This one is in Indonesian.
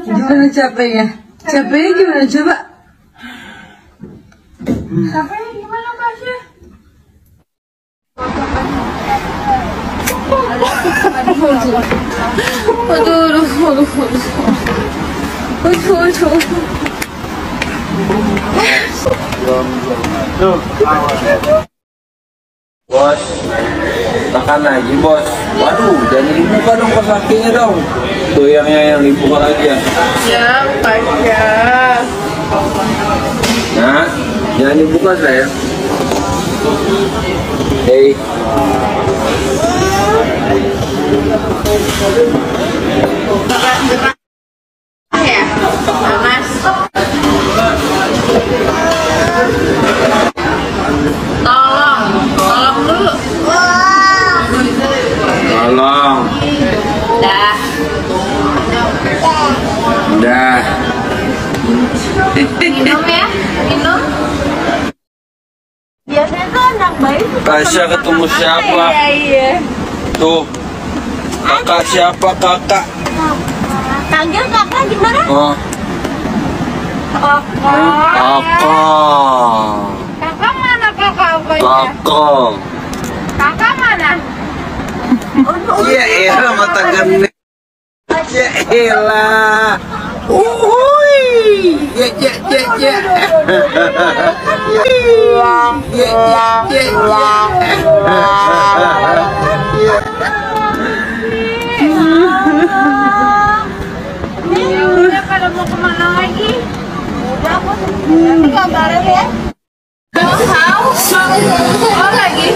Gimana capeknya? Capeknya gimana coba? Capeknya gimana Pasha? Aduh, gimana? aduh. Aduh, aduh, aduh, aduh. Aduh, aduh. Bos, makan lagi bos. Waduh, jangan dibuka dong kos kakinya dong. Tuh yang yang, yang dibuka lagi ya. Ya, Pasha. Nah, jangan dibuka saya. Hei, Ya, panas. Tolong, tolong dulu. tolong. Dah. Udah. Anak baik Tasya ketemu siapa? Iya, iya. Tuh. Kakak siapa kakak? Panggil kakak gimana? Oh, Kakak. kakak. Kakak mana kakak? Kakak. Kakak mana? Ya elah mata gede. Ya elah. Uhuy. Ya ya ya ya. Ya ya ya Ini udah pada mau ke mana lagi? Udah aku nanti ya. Oh lagi.